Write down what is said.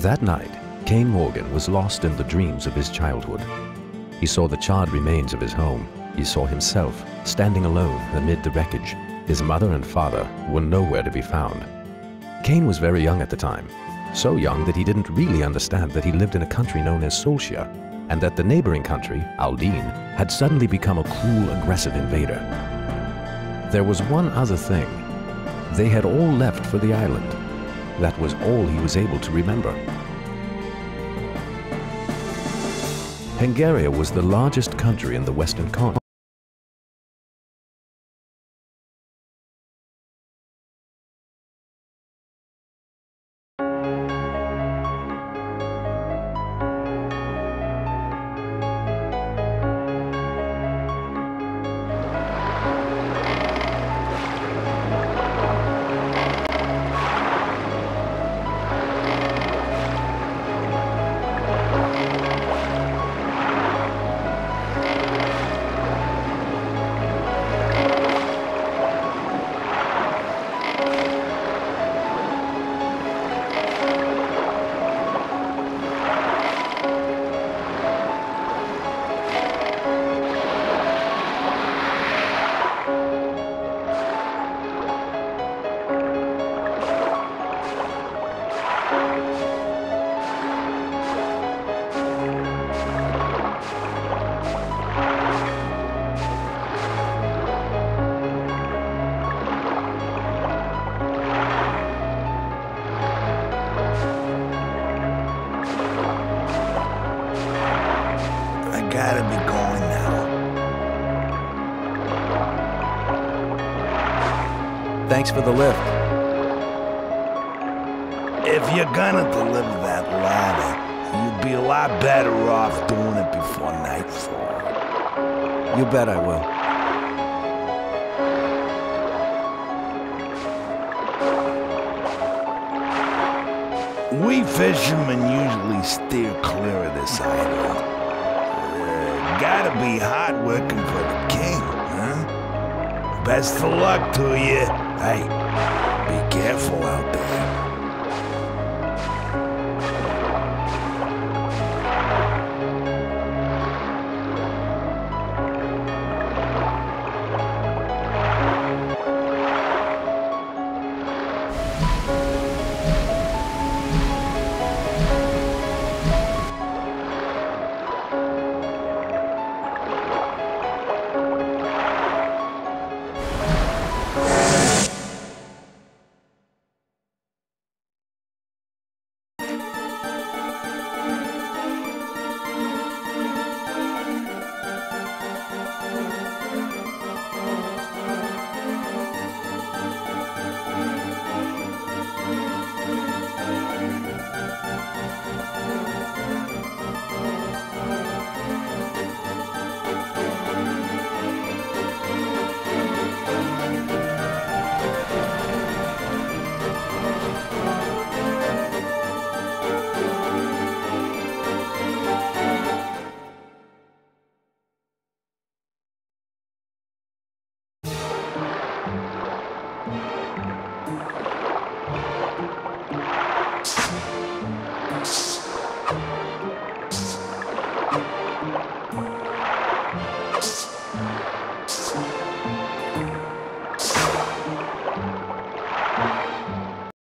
That night, Cain Morgan was lost in the dreams of his childhood. He saw the charred remains of his home. He saw himself standing alone amid the wreckage. His mother and father were nowhere to be found. Kane was very young at the time, so young that he didn't really understand that he lived in a country known as Solskjaer, and that the neighboring country, Aldine, had suddenly become a cruel, aggressive invader. There was one other thing. They had all left for the island. That was all he was able to remember. Pangaria was the largest country in the Western continent. Gotta be going now. Thanks for the lift. If you're gonna deliver that ladder, you'd be a lot better off doing it before nightfall. You bet I will. We fishermen usually steer clear of this island. Gotta be hard working for the king, huh? Best of luck to you. Hey, be careful out there.